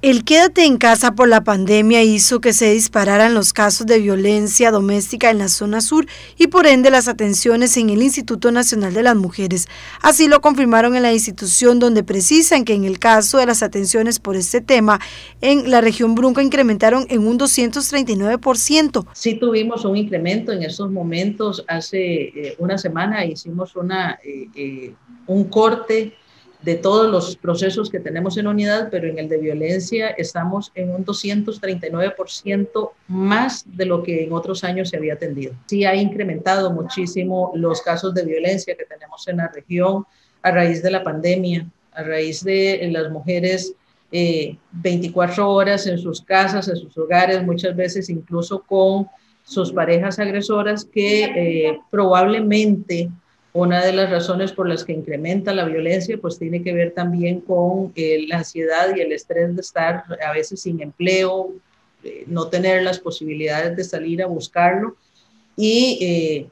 El quédate en casa por la pandemia hizo que se dispararan los casos de violencia doméstica en la zona sur y por ende las atenciones en el Instituto Nacional de las Mujeres. Así lo confirmaron en la institución donde precisan que en el caso de las atenciones por este tema en la región Brunca incrementaron en un 239%. Sí tuvimos un incremento en esos momentos. Hace eh, una semana hicimos una, eh, eh, un corte de todos los procesos que tenemos en unidad, pero en el de violencia estamos en un 239% más de lo que en otros años se había atendido. Sí ha incrementado muchísimo los casos de violencia que tenemos en la región a raíz de la pandemia, a raíz de las mujeres 24 eh, horas en sus casas, en sus hogares, muchas veces incluso con sus parejas agresoras que eh, probablemente una de las razones por las que incrementa la violencia, pues tiene que ver también con eh, la ansiedad y el estrés de estar a veces sin empleo, no tener las posibilidades de salir a buscarlo. Y eh,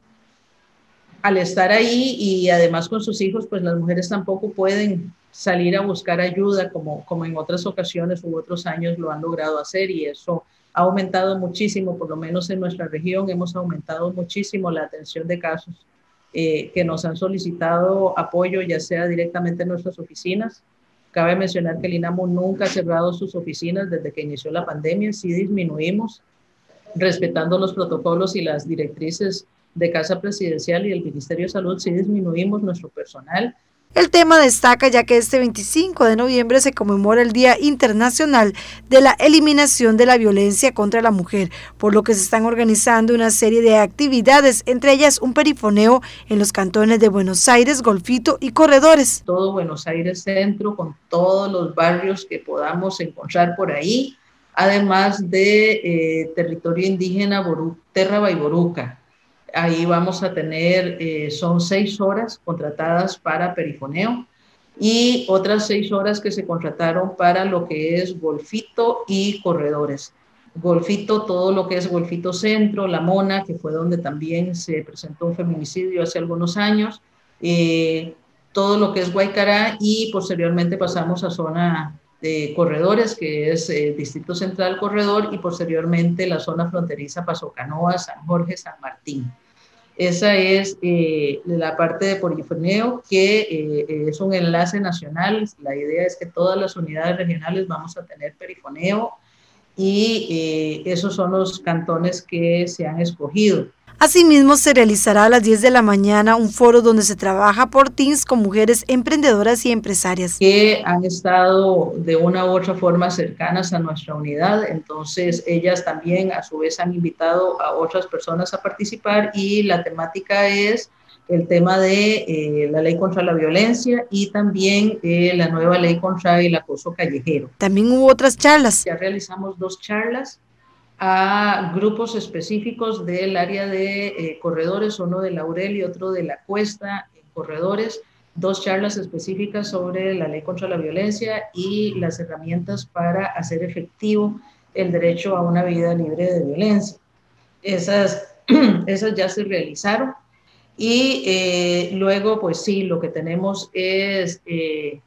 al estar ahí y además con sus hijos, pues las mujeres tampoco pueden salir a buscar ayuda como, como en otras ocasiones u otros años lo han logrado hacer y eso ha aumentado muchísimo, por lo menos en nuestra región hemos aumentado muchísimo la atención de casos eh, que nos han solicitado apoyo, ya sea directamente en nuestras oficinas. Cabe mencionar que el INAMO nunca ha cerrado sus oficinas desde que inició la pandemia, sí disminuimos, respetando los protocolos y las directrices de Casa Presidencial y el Ministerio de Salud, sí disminuimos nuestro personal el tema destaca ya que este 25 de noviembre se conmemora el Día Internacional de la Eliminación de la Violencia contra la Mujer, por lo que se están organizando una serie de actividades, entre ellas un perifoneo en los cantones de Buenos Aires, Golfito y Corredores. Todo Buenos Aires Centro, con todos los barrios que podamos encontrar por ahí, además de eh, territorio indígena Terra y Boruca Ahí vamos a tener, eh, son seis horas contratadas para perifoneo y otras seis horas que se contrataron para lo que es golfito y corredores. Golfito, todo lo que es Golfito Centro, La Mona, que fue donde también se presentó un feminicidio hace algunos años, eh, todo lo que es Guaycará y posteriormente pasamos a zona de corredores, que es eh, Distrito Central Corredor y posteriormente la zona fronteriza Paso Canoa, San Jorge, San Martín. Esa es eh, la parte de polifoneo, que eh, es un enlace nacional. La idea es que todas las unidades regionales vamos a tener perifoneo y eh, esos son los cantones que se han escogido. Asimismo, se realizará a las 10 de la mañana un foro donde se trabaja por teams con mujeres emprendedoras y empresarias. Que han estado de una u otra forma cercanas a nuestra unidad, entonces ellas también a su vez han invitado a otras personas a participar y la temática es el tema de eh, la ley contra la violencia y también eh, la nueva ley contra el acoso callejero. También hubo otras charlas. Ya realizamos dos charlas a grupos específicos del área de eh, corredores, uno de Laurel y otro de la Cuesta en corredores, dos charlas específicas sobre la ley contra la violencia y las herramientas para hacer efectivo el derecho a una vida libre de violencia. Esas, esas ya se realizaron y eh, luego, pues sí, lo que tenemos es eh,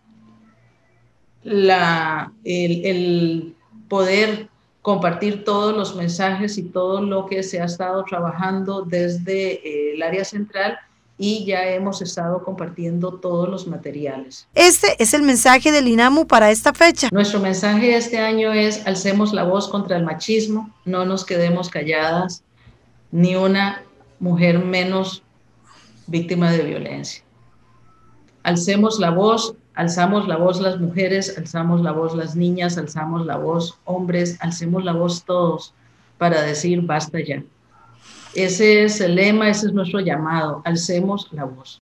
la, el, el poder compartir todos los mensajes y todo lo que se ha estado trabajando desde eh, el área central y ya hemos estado compartiendo todos los materiales. Este es el mensaje del INAMU para esta fecha. Nuestro mensaje este año es alcemos la voz contra el machismo, no nos quedemos calladas, ni una mujer menos víctima de violencia. Alcemos la voz Alzamos la voz las mujeres, alzamos la voz las niñas, alzamos la voz hombres, alcemos la voz todos para decir basta ya. Ese es el lema, ese es nuestro llamado, alcemos la voz.